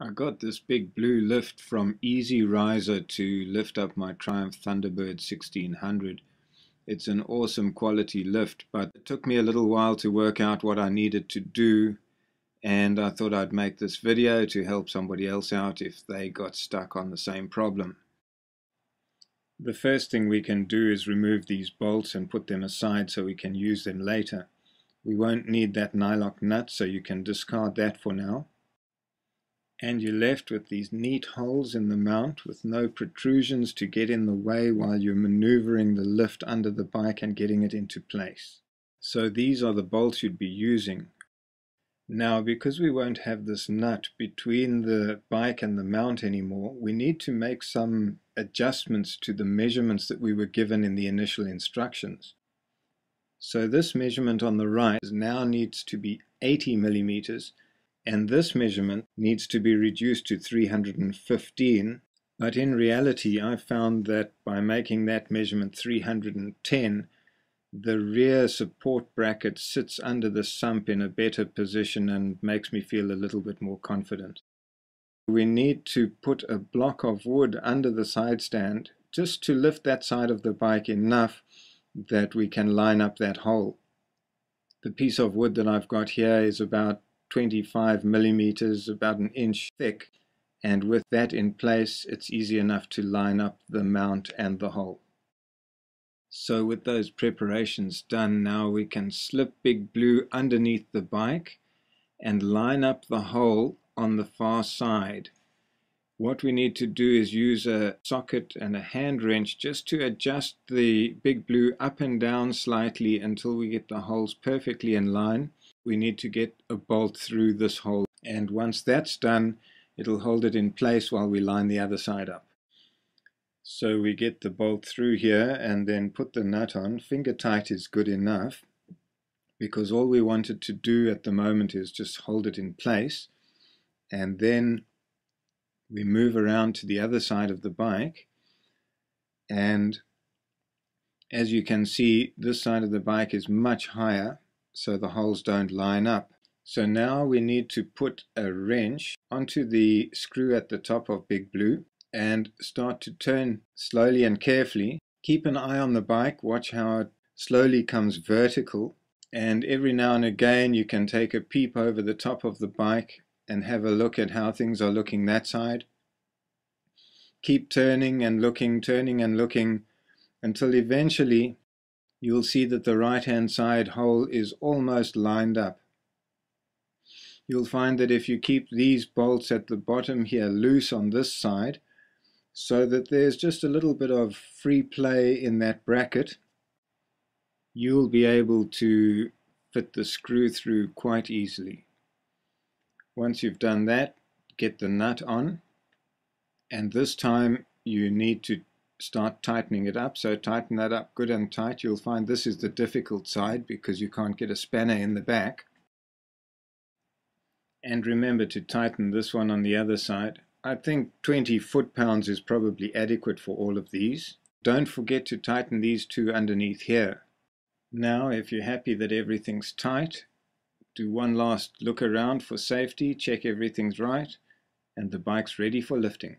I got this big blue lift from EazyRizer to lift up my Triumph Thunderbird 1600. It's an awesome quality lift, but it took me a little while to work out what I needed to do, and I thought I'd make this video to help somebody else out if they got stuck on the same problem. The first thing we can do is remove these bolts and put them aside so we can use them later. We won't need that nylock nut, so you can discard that for now and you're left with these neat holes in the mount with no protrusions to get in the way while you're maneuvering the lift under the bike and getting it into place. So these are the bolts you'd be using. Now because we won't have this nut between the bike and the mount anymore, we need to make some adjustments to the measurements that we were given in the initial instructions. So this measurement on the right now needs to be 80 millimeters and this measurement needs to be reduced to 315 but in reality I found that by making that measurement 310 the rear support bracket sits under the sump in a better position and makes me feel a little bit more confident. We need to put a block of wood under the side stand just to lift that side of the bike enough that we can line up that hole. The piece of wood that I've got here is about 25 millimeters, about an inch thick, and with that in place it's easy enough to line up the mount and the hole. So with those preparations done now we can slip Big Blue underneath the bike and line up the hole on the far side. What we need to do is use a socket and a hand wrench just to adjust the Big Blue up and down slightly until we get the holes perfectly in line we need to get a bolt through this hole. And once that's done, it'll hold it in place while we line the other side up. So we get the bolt through here and then put the nut on. Finger tight is good enough because all we wanted to do at the moment is just hold it in place. And then we move around to the other side of the bike and as you can see this side of the bike is much higher so the holes don't line up. So now we need to put a wrench onto the screw at the top of Big Blue and start to turn slowly and carefully. Keep an eye on the bike, watch how it slowly comes vertical and every now and again you can take a peep over the top of the bike and have a look at how things are looking that side. Keep turning and looking, turning and looking until eventually you'll see that the right hand side hole is almost lined up. You'll find that if you keep these bolts at the bottom here loose on this side, so that there's just a little bit of free play in that bracket, you'll be able to fit the screw through quite easily. Once you've done that, get the nut on, and this time you need to start tightening it up. So tighten that up good and tight. You'll find this is the difficult side because you can't get a spanner in the back. And remember to tighten this one on the other side. I think 20 foot-pounds is probably adequate for all of these. Don't forget to tighten these two underneath here. Now, if you're happy that everything's tight, do one last look around for safety, check everything's right, and the bike's ready for lifting.